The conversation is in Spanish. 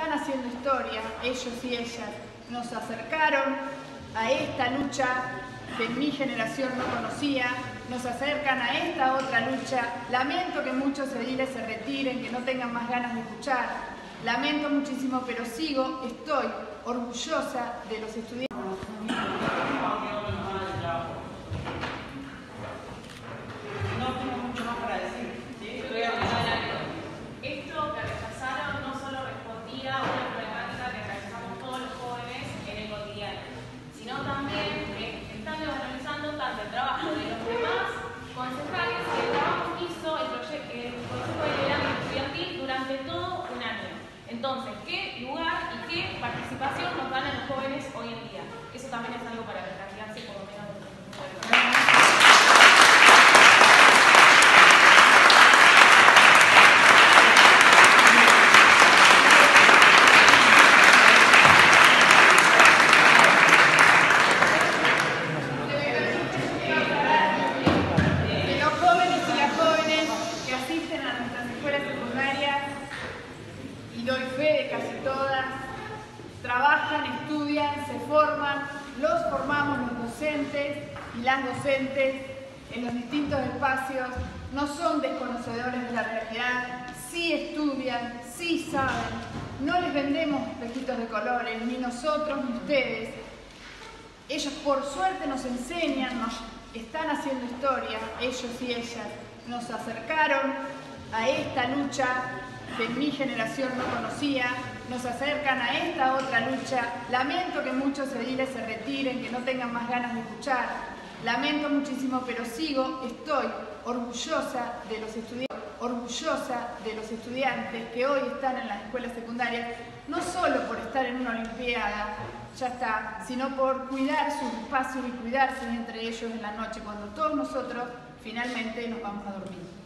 están haciendo historia, ellos y ellas, nos acercaron a esta lucha que mi generación no conocía, nos acercan a esta otra lucha. Lamento que muchos ediles se retiren, que no tengan más ganas de escuchar. Lamento muchísimo, pero sigo, estoy orgullosa de los estudiantes. No tengo mucho más para decir. ¿sí? Voy a agregar algo. Esto que rechazaron no solo respondía a una problemática que atravesamos todos los jóvenes en el cotidiano, sino también que están desvalorizando tanto el trabajo de los demás concejales y el trabajo que hizo el, proyecto, el Consejo de Liderazgo Estudiantil durante todo un año. Entonces, ¿qué lugar y qué participación nos dan a los jóvenes hoy en día? Eso también es algo para replantearse por lo menos y doy fe de casi todas, estudian, se forman, los formamos los docentes y las docentes en los distintos espacios, no son desconocedores de la realidad, sí estudian, sí saben, no les vendemos espejitos de colores, ni nosotros ni ustedes, ellos por suerte nos enseñan, nos están haciendo historia, ellos y ellas nos acercaron a esta lucha que mi generación no conocía, nos acercan a esta otra lucha. Lamento que muchos ediles se retiren, que no tengan más ganas de escuchar. Lamento muchísimo, pero sigo, estoy orgullosa de los estudiantes orgullosa de los estudiantes que hoy están en las escuelas secundarias, no solo por estar en una olimpiada, ya está, sino por cuidar sus espacios y cuidarse entre ellos en la noche, cuando todos nosotros finalmente nos vamos a dormir.